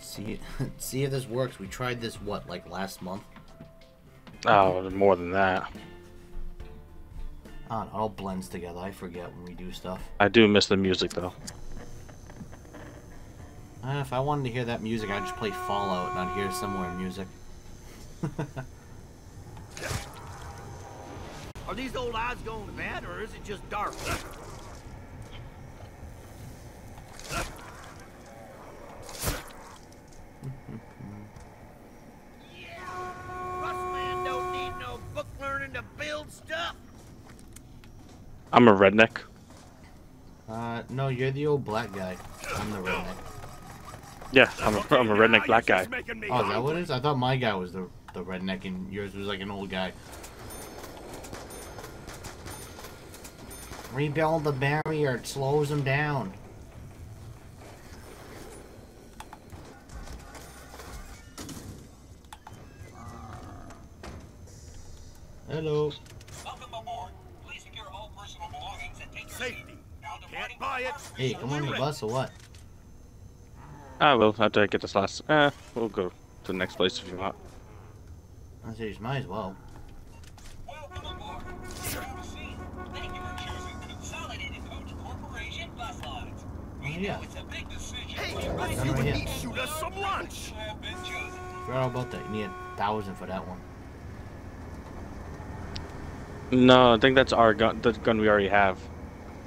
See, see if this works. We tried this what, like last month? Oh, more than that. Oh, it all blends together. I forget when we do stuff. I do miss the music though. Uh, if I wanted to hear that music, I'd just play Fallout and I'd hear similar music. Are these old odds going to bad, or is it just dark? I'm a redneck. Uh, no, you're the old black guy. I'm the redneck. Yeah, I'm a, I'm a redneck black guy. Oh, is that what it is? I thought my guy was the the redneck and yours was like an old guy. Rebuild the barrier. It slows them down. Hello. Hey, come on the bus or what? Ah, well, after I get this last. Eh, we'll go to the next place if you want. I say you might as well. Welcome aboard. Have seat. Thank you for choosing Consolidated Coach Corporation Bus Lines. Oh, yeah. know it's a big decision. Hey, but let's Done right here. he shoot us some lunch. you have been chosen. Forgot about that. You need a thousand for that one. No, I think that's our gun. The gun we already have.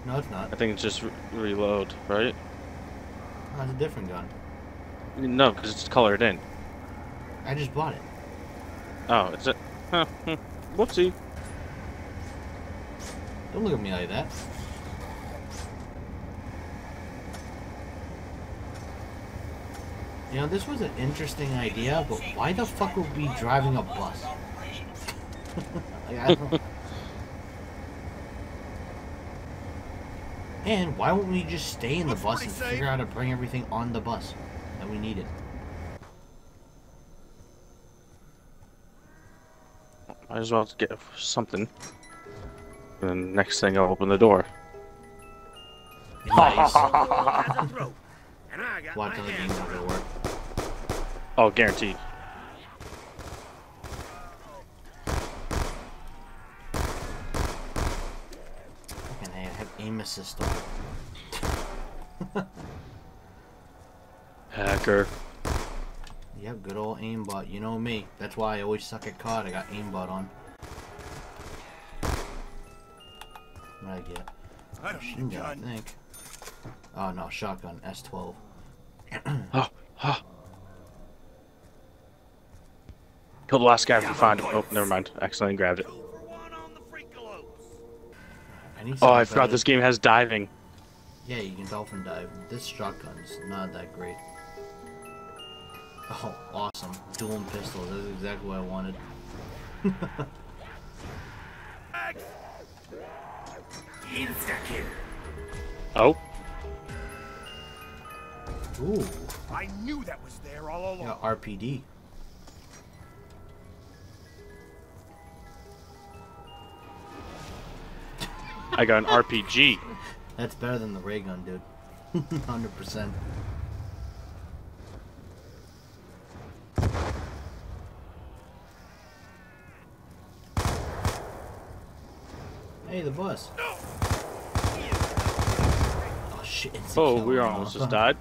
No, it's not. I think it's just re reload, right? That's a different gun. No, because it's colored in. I just bought it. Oh, is it? Huh, hmm. Whoopsie. Don't look at me like that. You know, this was an interesting idea, but why the fuck would we be driving a bus? Like, I don't- and why won't we just stay in the Looks bus and pretty safe. figure out how to bring everything on the bus that we needed? Might as well get something. And then next thing, I'll open the door. Nice. Has a throat, and I got Watch my the hands game's not gonna work. Oh, guaranteed. Fucking hey, I have aim assist on. Hacker. Yep, good old aimbot. You know me. That's why I always suck at COD. I got aimbot on. What I get? I don't need Machine gun, I think. Oh no, shotgun. S12. Oh, oh. Kill the last guy if you find him. Oh, never mind. Accidentally grabbed it. Oh, I forgot this game has diving. Yeah, you can dolphin dive. This shotgun's not that great. Oh, awesome. Dual pistols. That's exactly what I wanted. Oh, Ooh, I knew that was there all along. yeah, RPD. I got an RPG. That's better than the ray gun, dude. 100%. Hey, the bus. Oh shit! Oh, we almost just died.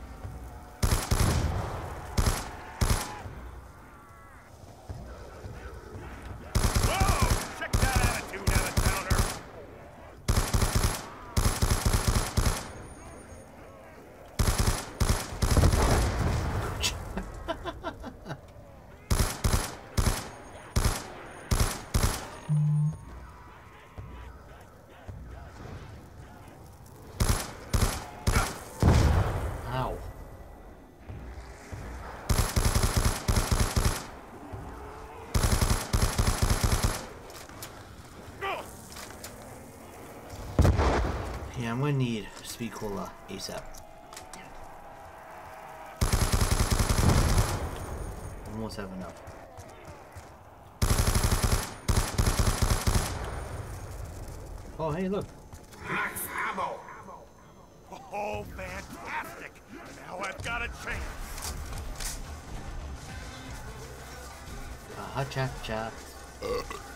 need Speed Cola ASAP. Almost have enough. Oh, hey, look. Max ammo. Oh, fantastic. Now I've got a chance. Uh, ha, cha, cha.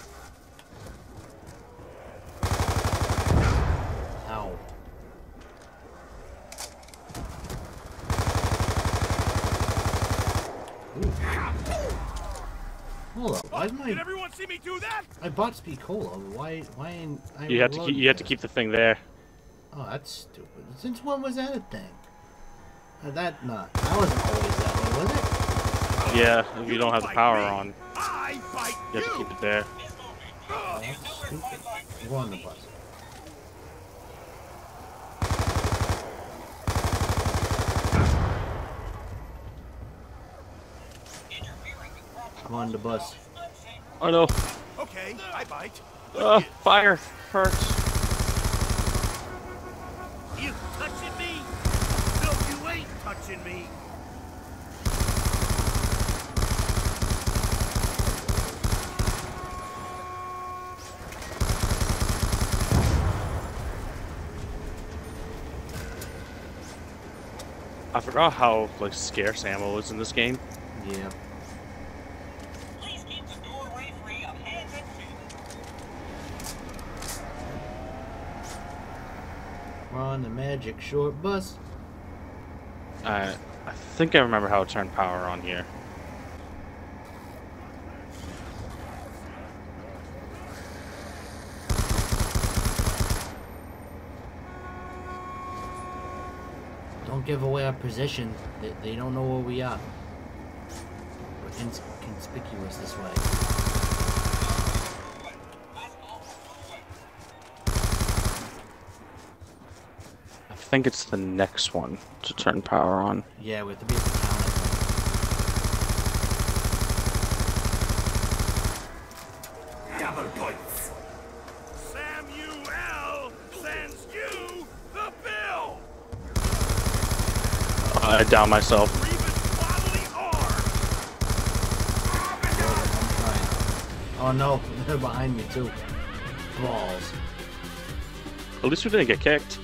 me do that? I bought speed cola? Why why ain't I You have to keep. reloaded You have to keep the thing there. Oh, that's stupid. Since when was that a thing? Uh, that not. That wasn't always that way, was it? Yeah, if you don't have the power me. on, I bite you have to keep it there. Oh, that's stupid. Go on the bus. I'm on the bus. Oh no! Okay, I bite. Uh, fire hurts. You touching me? No, you ain't touching me. I forgot how like scarce ammo is in this game. Yeah. Please keep the doorway free of hands and feet. We're on the magic short bus. I I think I remember how to turn power on here. Don't give away our position. They, they don't know where we are. We're conspicuous this way. Think it's the next one to turn power on. Yeah, we have to be at the town. I think. Samuel sends you the bill. I down myself. Revis Waddley R. I'm trying. Oh no, they're behind me too. Balls. At least we didn't get kicked.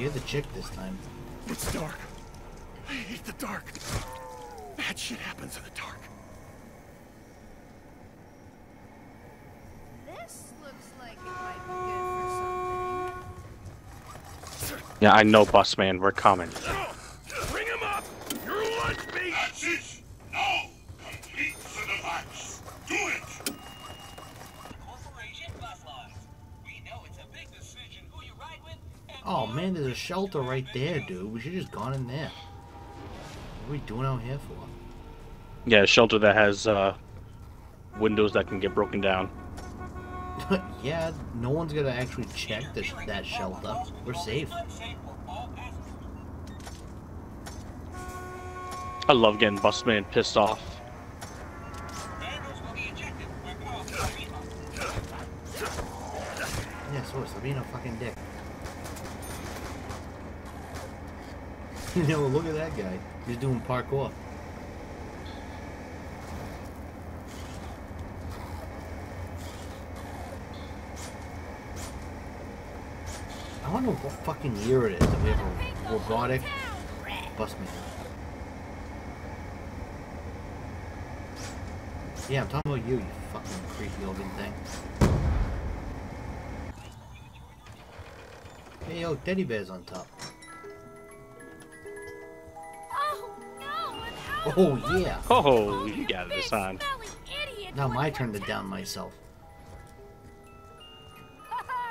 You're the chick this time. It's dark. I hate the dark. Bad shit happens in the dark. This looks like it might be good for something. Yeah, I know, Busman. We're coming. Bring him up. Your lunch meat. That's it! Now, complete the device. Do it! Corporation bus lines. We know it's a big decision who you ride with. And Oh man, there's a shelter right there, dude. We should just gone in there. What are we doing out here for? Yeah, a shelter that has uh, windows that can get broken down. yeah, no one's gonna actually check that shelter. We're safe. unsafe for all passengers. I love getting Busman pissed off. Members will be ejected when called by Yeah, so a fucking dick. you know, look at that guy. He's doing parkour. I don't what fucking year it is that we have a robotic busman. Yeah, I'm talking about you, you fucking creepy looking thing. Hey, yo, teddy bear's on top. Oh, yeah. Oh, you got it this time. Now my turn to down myself.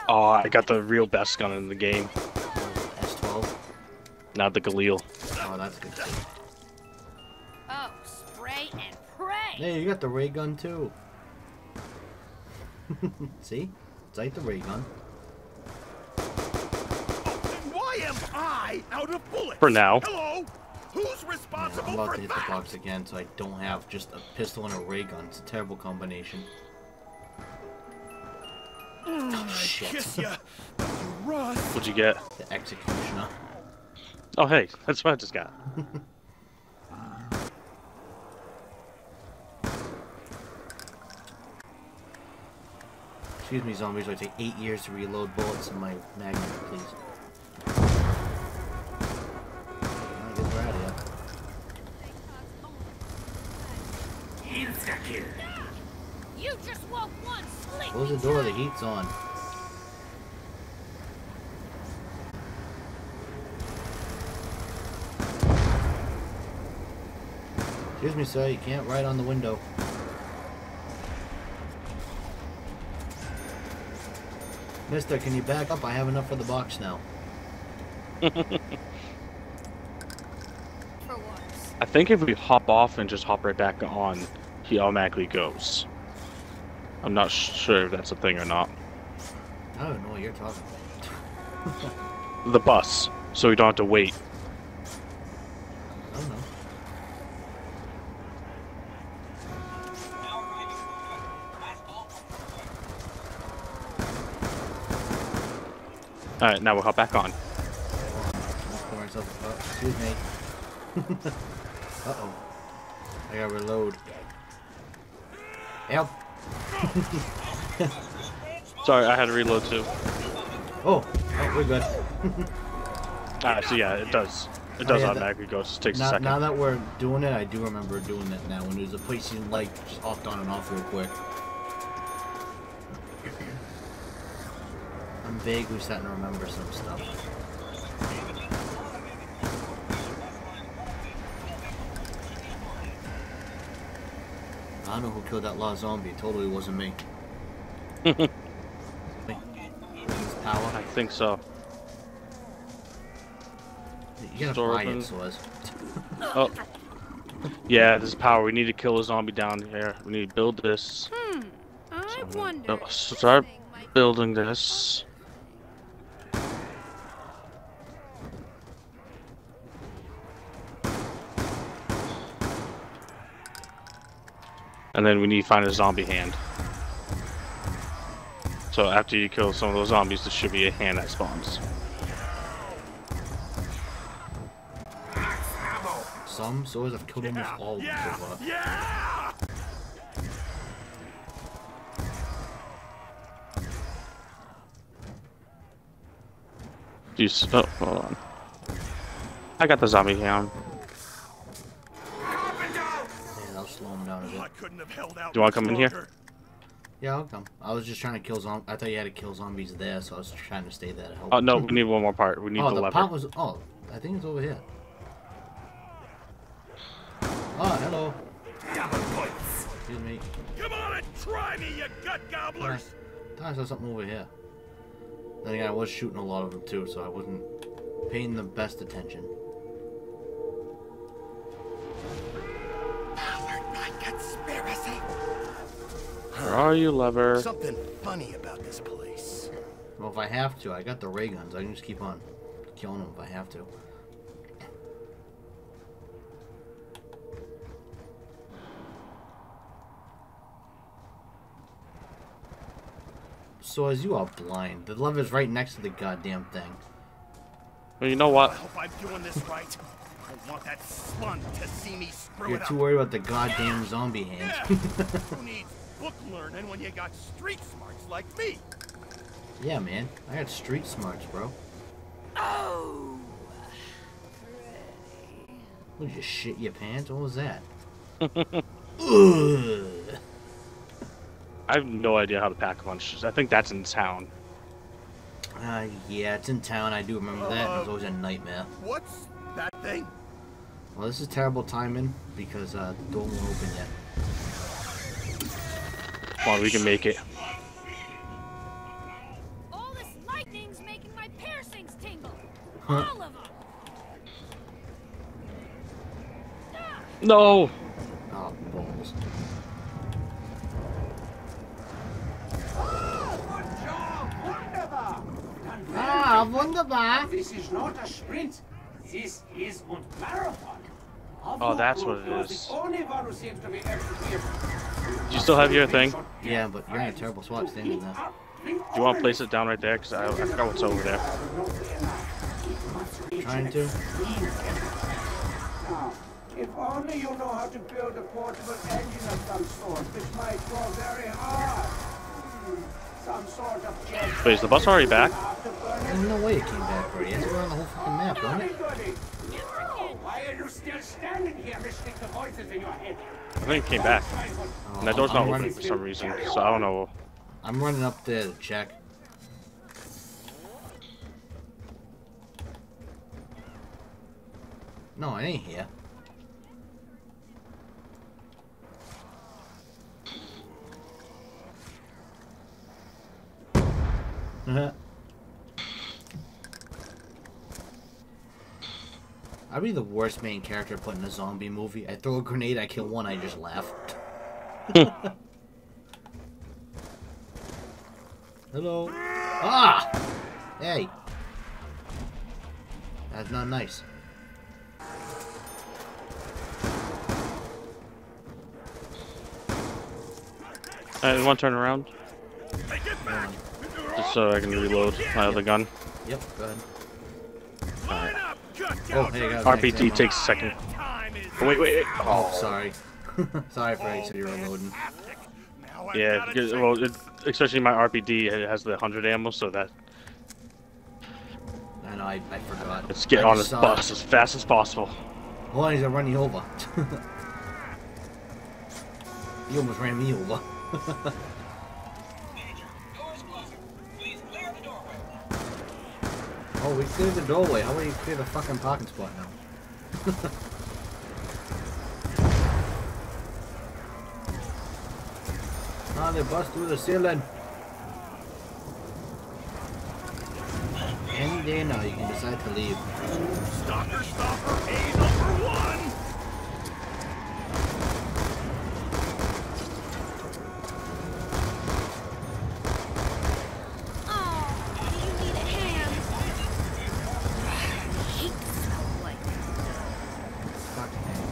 Oh, I got the real best gun in the game, S12. not the Galil. Oh, that's good. Oh, spray and pray! Hey, you got the ray gun too. See? It's like the ray gun. Why am I out of bullets? For now. Hello? Who's Yeah, I'm about for to hit the box again, so I don't have just a pistol and a ray gun. It's a terrible combination. Oh, I shit. kiss ya. What'd you get? The executioner. Oh, hey, that's what I just got. Excuse me, zombies. I take eight years to reload bullets in my magnum, please. Kill. You just woke one sleepy Close the door, the heat's on. Excuse me, sir, you can't write on the window. Mister, can you back up? I have enough for the box now. For once. I think if we hop off and just hop right back on, he automatically goes. I'm not sure if that's a thing or not. I don't know what you're talking about. The bus, so we don't have to wait. I don't know. Now arriving for good. Last call from Alright, now we'll hop back on. Let's pour ourselves a- oh, excuse me. uh oh. I gotta reload. Sorry, I had to reload too. Oh, oh we're good. Ah, so yeah, it does. It Oh, does yeah, that- automatically go. It just takes a second. now that we're doing it, I do remember doing that now. When there's a place you like, just opt on and off real quick. I'm vaguely starting to remember some stuff. I know who killed that last zombie. It totally wasn't me. Power. I think so. You gotta Store buy open. it, Swaz. Oh. Yeah, this is power. We need to kill a zombie down here. We need to build this. Hmm. I wonder. Oh, start this thing might building this. And then we need to find a zombie hand. So after you kill some of those zombies, there should be a hand that spawns. Some swords have killed almost all of them so far. Yeah! Do you s- oh, hold on. I got the zombie hand. Slow him down a bit. I couldn't have held out. Do you wanna much come in here? Yeah, I'll come. I was just trying to kill zombies. I thought you had to kill zombies there, so I was trying to stay there to help. Oh no, we need one more part. We need oh, the, the lever. pot was. Oh, I think it's over here. Oh, hello. Excuse me. Come on and try me, you gut gobblers. Thought I saw something over here. Then again, I was shooting a lot of them too, so I wasn't paying the best attention. Where are you, lover? Something funny about this place. Well, if I have to, I got the ray guns. I can just keep on killing them if I have to. So as you are blind, the lever's right next to the goddamn thing. Well, you know what? I what? hope I'm doing this right. I want that slun to see me screw You're it too up. worried about the goddamn zombie hands. Yeah. Who needs book learning when you got street smarts like me? yeah, man. I got street smarts, bro. Oh. What, did you shit your pants? What was that? I have no idea how to pack lunch. I think that's in town. Uh, yeah, it's in town. I do remember that. It was always a nightmare. What's that thing? Well, this is terrible timing because uh, the door won't open yet. Come on, we can make it. All this lightning's making my piercings tingle. Huh. All of them. No! Oh, balls. Ah, wunderbar. This is not a sprint. This is a marathon. Oh, that's what it is. The only one who seems to be executed. Do you still have your thing? Yeah, but you're in a terrible spot standing there. Do you want to place it down right there? Because I, I forgot what's over there. Trying to. Now, if only you know how to build a portable engine of some sort, which might go very hard. Hmm, Some sort of jet Wait, is the bus already back? There's no way it came back already. It's around the whole fucking map, don't it? goody. why are you still standing here listening to voices in your head? I think he came back. Oh, And that door's I'm not running- open for some reason, so I don't know. I'm running up there to check. No, I ain't here. I'd be the worst main character put in a zombie movie. I throw a grenade, I kill one, I just laugh. Hello. Ah! Hey. That's not nice. I want to turn around Take it back. just so I can reload my other gun. Yep, go ahead. Line up. Cut Oh, hey, I RPD ammo. takes a second. Oh, wait, wait, wait. Oh, Oh, sorry. sorry for I said you were loading. fantastic. Now I've yeah, because, well, it, especially my RPD it has the 100 ammo, so that I know, I, I forgot. let's get I on this bus it. as fast as possible. Hold on, he's gonna run you over. he almost ran me over. Major, doors closer. Please clear the doorway. Oh, we cleared the doorway. How about you clear the fucking parking spot now? ah, they bust through the ceiling. Any day now, you can decide to leave. Stalker, stopper, A number one. Oh, Eddie, you need a hand. I hate the smell of like Fuck man.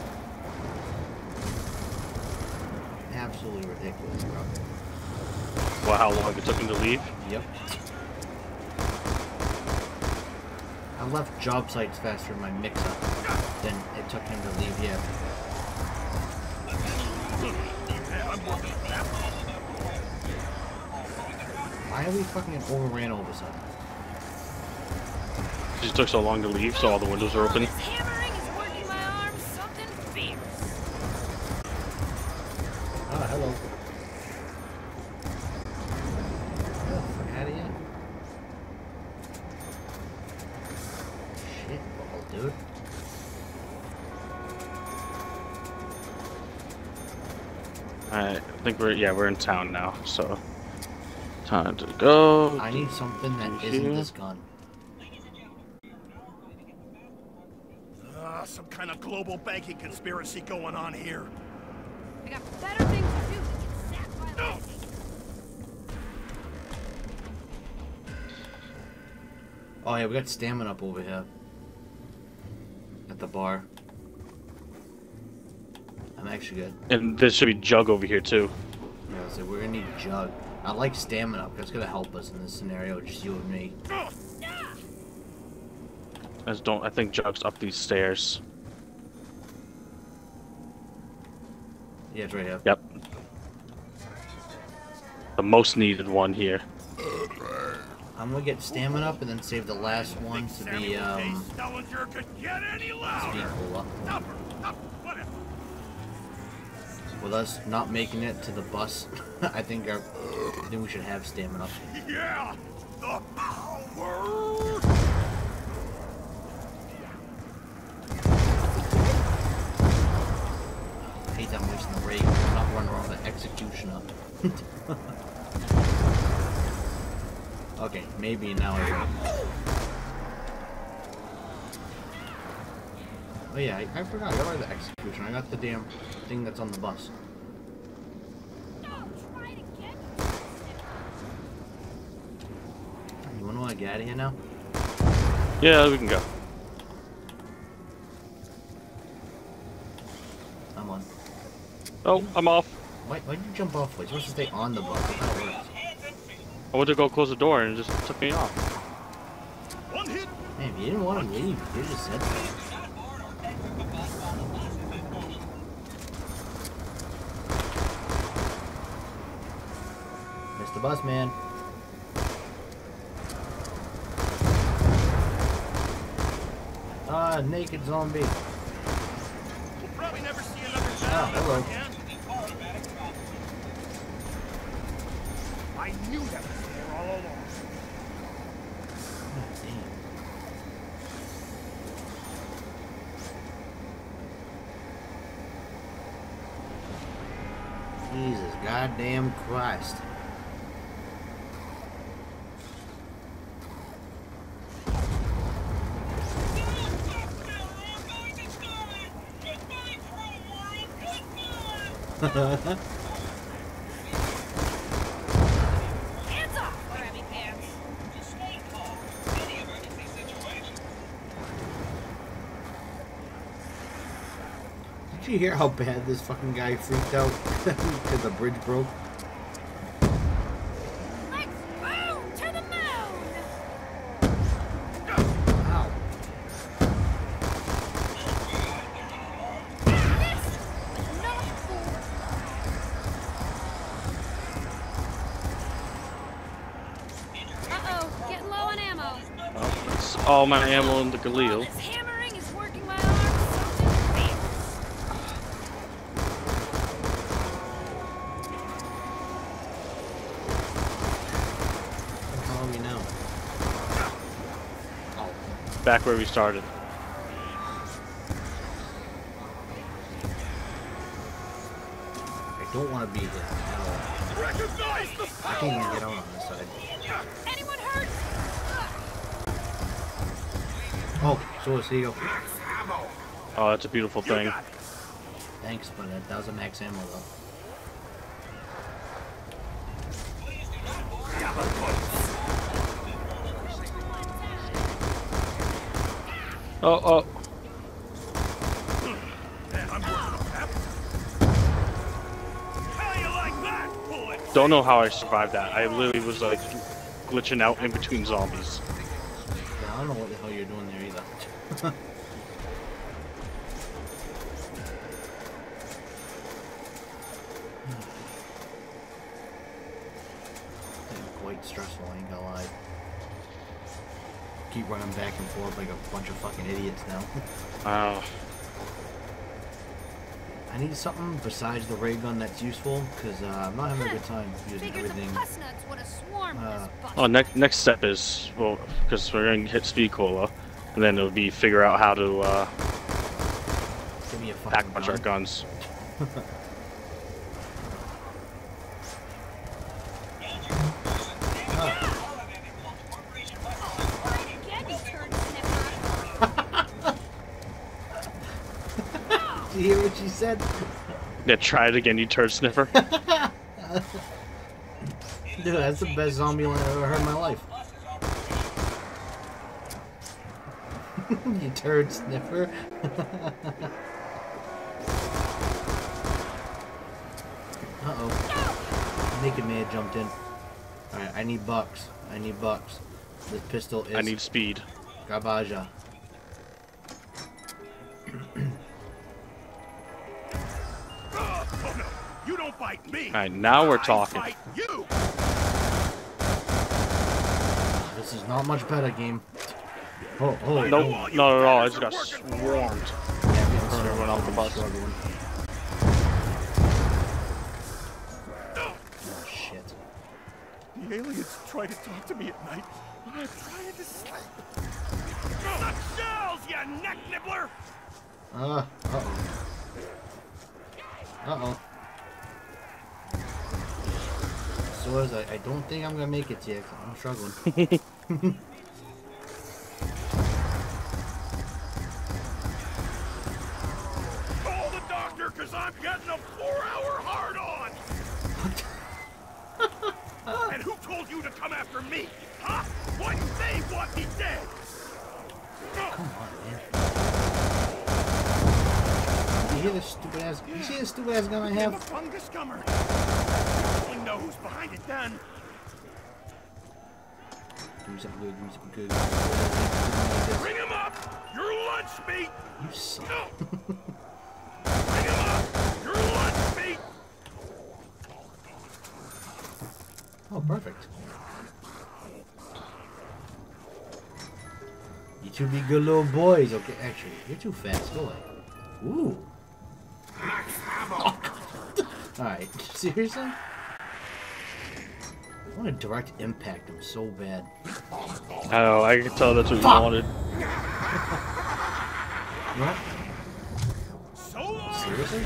Absolutely ridiculous, bro. Well, how long it took him to leave? Yep. I left job sites faster in my mix-up than it took him to leave here. Why are we fucking overran all of a sudden? It just took so long to leave, so all the windows are Oh, open. We're yeah we're in town now, so time to go. I need something that isn't Here. this gun. Ah, some kind of global banking conspiracy going on here. I got better things to do than get sacked by lightning. Oh yeah, we got stamina up over here. At the bar. I'm actually good. And there should be jug over here too. Yeah, so we're gonna need a jug. I like stamina, because it's gonna help us in this scenario, just you and me. I just don't. I think jug's up these stairs. Yeah, it's right here. Yep. The most needed one here. I'm gonna get stamina up and then save the last one to be, Samuel K. um, Stuhlinger could With us not making it to the bus, I think our, I think we should have stamina up. Yeah. The power. I hate that I'm wasting the rate. I'm not running around an executioner. okay, maybe now I will. Oh yeah, I, I forgot. I got the execution. I got the damn thing that's on the bus. Don't try to get You wanna know how to get out of here now? Yeah, we can go. I'm on. Oh, I'm off. Why, why'd you jump off? You're supposed to stay on the bus. That's how it works. I went to go close the door and it just took me off. Man, if you didn't want to leave, you just said so. Not board or exit the bus while the bus is in motion. Missed the bus, man. Ah, Ah, naked zombie. We'll probably never see another Ah, hello. again. I knew that was there all along. God damn. Jesus goddamn Christ. Hands off, grabby pants. Did you hear how bad this fucking guy freaked out because the bridge broke? Let's boom to the moon. Ow. This is not cool. Uh-oh, getting low on ammo. Oh, it's all my ammo in the All Galil. this hammering is working my arms so to bits. How are we now? Oh. Back where we started. I don't want to be here at all. Recognize the I can't even get out on this side. Oh, so here. Oh, that's a beautiful thing. Thanks, but that, that was a max ammo though. Oh, oh. Man, I'm working on that. How you like that, bullet? Don't know how I survived that. I literally was like glitching out in between zombies. Yeah, I don't know what the hell you're doing there either. It's quite stressful, I ain't gonna lie. Keep running back and forth like a bunch of fucking idiots now. Wow. I need something besides the ray gun that's useful, because uh, I'm not having a good time using Figured everything. nuts would have swarmed Uh. Oh, next next step is well, because we're gonna hit speed cola, and then it'll be figure out how to uh, Give me a pack a bunch of our guns. Again, you. Did you hear what she said? Yeah, try it again, you turd sniffer. Dude, that's the best zombie line I've ever heard in my life. you turd sniffer. uh oh. Naked man jumped in. Alright, I need bucks. I need bucks. This pistol is I need speed. Gabaja. Oh, no, you don't bite me. All right, now we're talking. Fight you. This is not much better, game. Oh, oh, Nope, oh. not at all. I just got swarmed. Yeah, I'm getting Turn everyone off the bus. struggling. Oh, shit. The aliens try to talk to me at night when I'm trying to sleep. The shells, you neck nibbler! Uh, uh-oh. Uh-oh. So is I, I don't think I'm gonna make it yet. 'cause I'm struggling. Call the doctor, cause I'm getting a four-hour hard-on! and who told you to come after me? Huh? Why do they want me dead? Come on, man. You hear this stupid ass? You see this stupid ass gun I have? I'm a fungus gummer. We know who's behind it then. Give me something good. Give me something good. Bring him up! Your lunch meat! You suck. No! Bring him up! Your lunch meat! Oh, perfect. You two be good little boys. Okay, actually, you're too fast. Go away. Ooh. Alright, seriously? I want to direct impact him so bad. I know, I can tell that's what you Fuck. wanted. You know what? So! Seriously?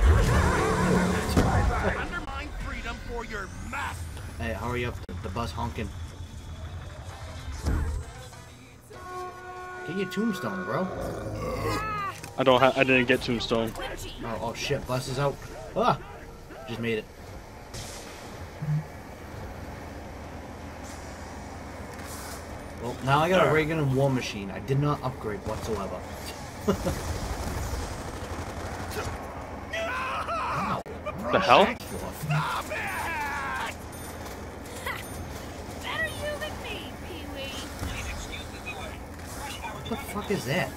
Undermine freedom for your master! Hey, hurry up. The bus honking. Get your tombstone, bro. I don't have. I didn't get Tombstone. Oh, oh shit, bus is out. Ah! Just made it. Well, now I got a ray gun and War Machine. I did not upgrade whatsoever. Wow. The hell? Stop it! Better you than me, Pee-wee. Please excuse the delay. Rush hour What the fuck is that?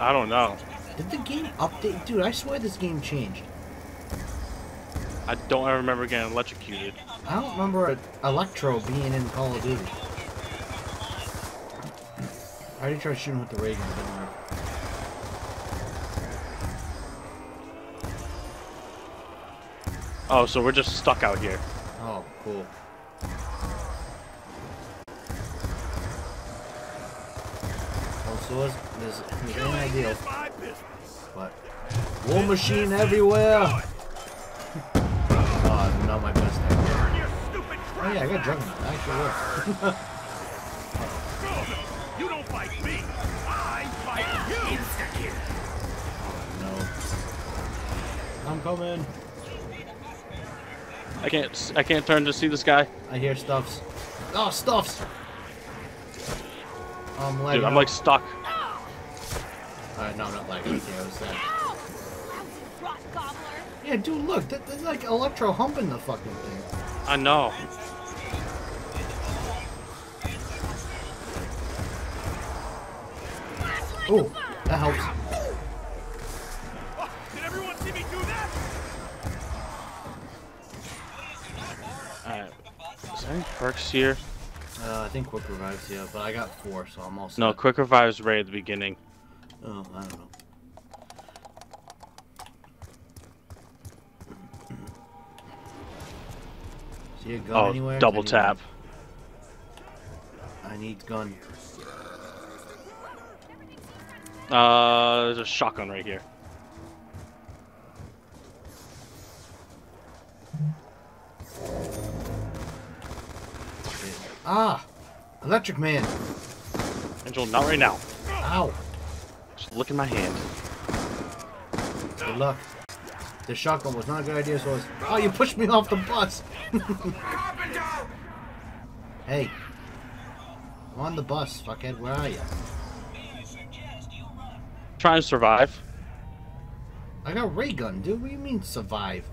I don't know. Did the game update? Dude, I swear this game changed. I don't ever remember getting electrocuted. I don't remember Electro being in Call of Duty. I already tried shooting with the ray gun, it didn't work. Oh, so we're just stuck out here. Oh, cool. Well, so is, there's, there's an ideal, my business. but War Machine everywhere. Oh, not my best thing. Burn your stupid Oh yeah, I got Juggernaut. That actually worked. You don't fight me! I fight you! Oh, no. I'm coming. I can't s- I can't turn to see this guy. I hear stuffs. Oh, stuffs! I'm lagging. Dude, I'm like stuck. Uh, no, not lagging. I was sad. Ow! Lousy rot gobbler. Yeah, dude, look. That, that's like Electro humping the fucking thing. I know. Oh, that helps. Did everyone see me do that? Alright. Is there any perks here? I think quick revives, yeah, but I got four, so I'm all set. No, quick revives right at the beginning. Oh, I don't know. See a gun Oh, anywhere? double I need tap. I need gun. Uh, there's a shotgun right here. Ah! Electric Man! Angel, not right now. Ow! Just look in my hand. Good luck. The shotgun was not a good idea, so it's... Oh, you pushed me off the bus! hey. I'm on the bus, fuckhead. Where are you? May I suggest you run? Trying to survive. I got ray gun, dude. What do you mean survive?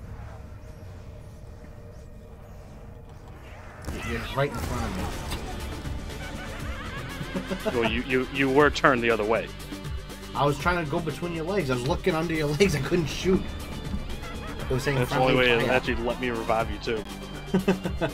You're right in front of me. well, you, you, you were turned the other way. I was trying to go between your legs. I was looking under your legs. I couldn't shoot. It was saying That's the only way actually let me revive you too.